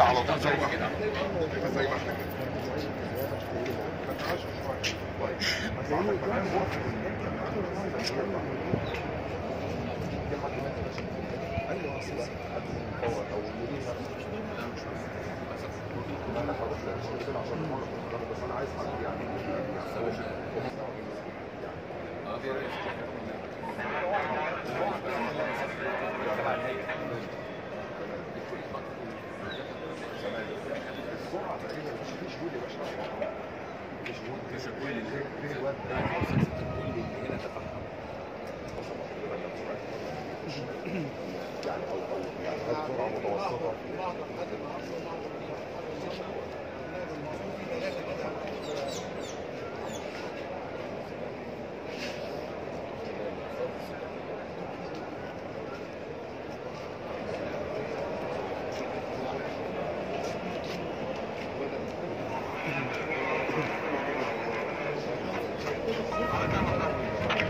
على طول زي ما إحنا زي ما إحنا كده. سبعه تقريبا مش يعني أو أو يعني متوسطه